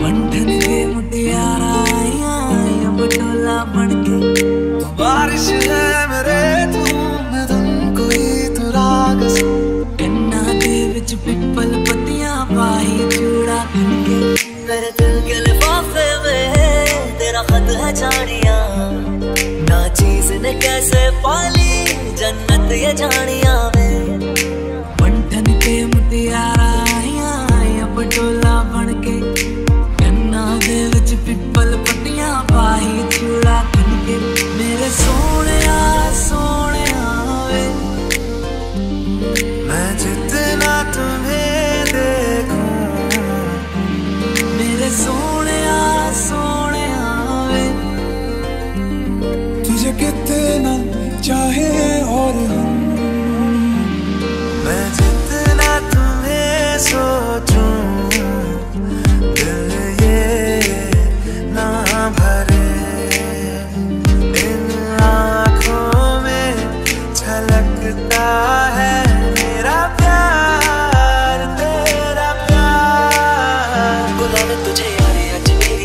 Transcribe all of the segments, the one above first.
منڈن نا چیز نے کیسے پالی جنت یہ جھاڑیاں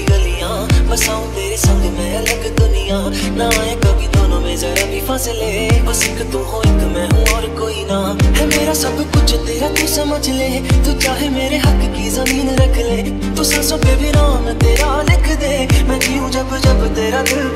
گلیاں، بساؤں تیرے سنگ کبھی دونوں میں ذرا بھی فاصلے۔ بس ایک تو ہو، ایک میں ہوں اور کوئی نہ۔ ہے میرا سب کچھ، تیرا تو سمجھ لے۔ تو چاہے میرے حق کی زمین رکھ لے۔ تو سانسوں پہ بھی رام تیرا لکھ دے۔ میں جیوں جب جب تیرا دل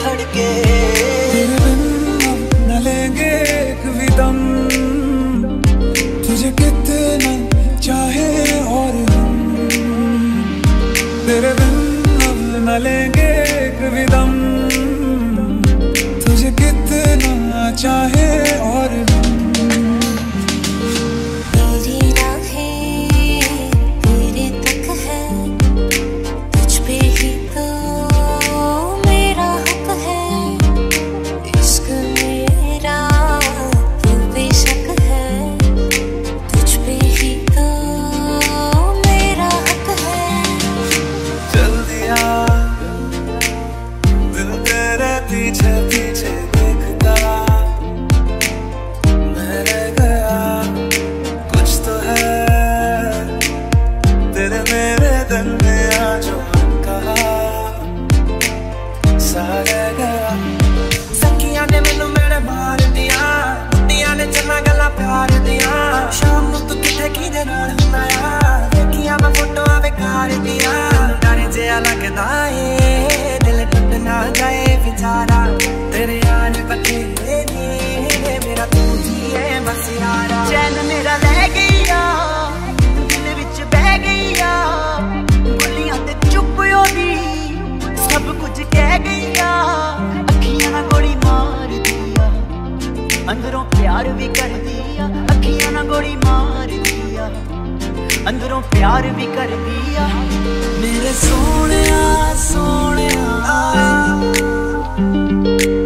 لیں گے ایک ودم تجھے کتنا چاہے اور ਏ ਦਿਲ ਟੁੱਟ ਨਾ ਜਾਏ ਵਿਚਾਰਾ। ਤੇਰੇ ਯਾਰ ਬਥੇਰੇ ਨੇ ਮੇਰਾ ਤੂੰ ਜੀ ਏ ਬਸ ਯਾਰਾ। ਚੈਨ ਮੇਰਾ ਲੈ ਗਈਆ, ਦਿਲ ਵਿੱਚ ਬਹਿ ਗਈਆ। ਬੋਲੀਆਂ ਤੇ ਚੁੱਪ ਉਹਦੀ, ਸਭ ਕੁਝ ਕਹਿ ਗਈਆ। ਅੱਖੀਆਂ ਨਾਲ ਗੋਲੀ ਮਾਰਦੀ ਆ ਅੰਦਰੋਂ ਪਿਆਰ ਵੀ ਕਰਦੀ ਆ ਅੱਖੀਆਂ ਨਾਲ ਗੋਲੀ ਮਾਰਦੀ ਆ ਅੰਦਰੋਂ ਪਿਆਰ ਵੀ ਕਰਦੀ سونے سونے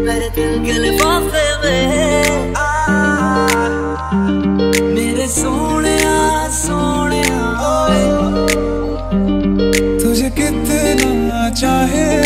میرے میرے سونے سونے تجھے کتنا چاہے